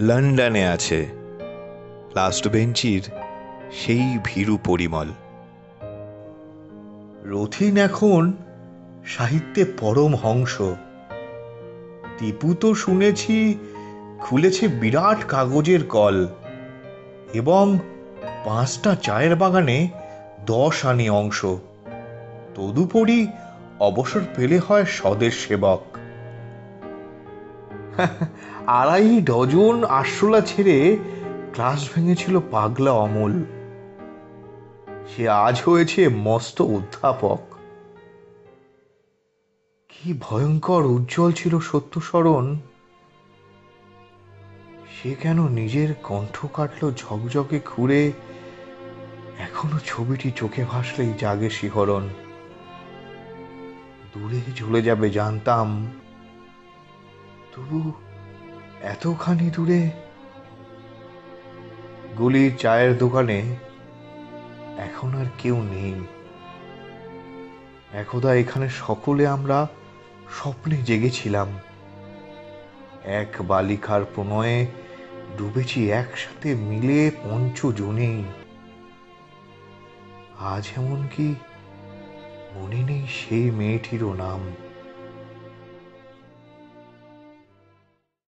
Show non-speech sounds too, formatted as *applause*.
লন্ডনে আছে। লাস্ট বেঞ্চির সেই ভীরু পরিমল। রথিন এখন সাহিত্যে পরম হংস। টিপু তো শুনেছি, খুলেছে বিরাট কাগজের কল। এবং পাঁচটা চায়ের বাগানে দশ আনি অংশ। তদুপরি অবসর পেলে হয় স্বদেশ সেবক। *laughs* আড়াই ডজন আরশোলা ছেড়ে ক্লাস ভেঙেছিল পাগলা অমল। সে আজ হয়েছে মস্ত অধ্যাপক। কি ভয়ঙ্কর উজ্জ্বল ছিল সত্য স্মরণ। সে কেন নিজের কণ্ঠ কাটল ঝকঝকে খুঁড়ে? এখনও ছবিটি চোখে ভাসলেই জাগে শিহরণ। দূরে ঝুলে যাবে জানতাম তবু এতখানি দূরে? গলির চায়ের দোকানে এখন আর কেউ নেই। একদা এখানে সকলে আমরা স্বপ্নে জেগেছিলাম। এক বালিকার প্রণয়ে ডুবেছি একসাথে মিলে পঞ্চজনেই আজ এমন কি মনে নেই সেই মেয়েটিরও নাম।